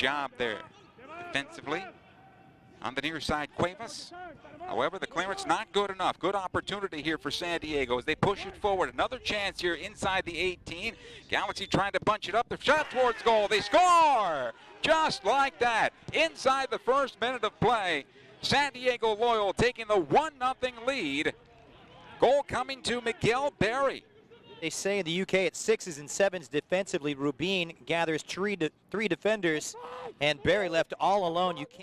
job there defensively. On the near side, Cuevas. However, the clearance not good enough. Good opportunity here for San Diego as they push it forward. Another chance here inside the 18. Galaxy trying to bunch it up. The shot towards goal. They score! Just like that. Inside the first minute of play, San Diego Loyal taking the 1-0 lead. Goal coming to Miguel Berry. They say in the UK at sixes and sevens defensively. Rubin gathers three, de three defenders, and Berry left all alone. You can't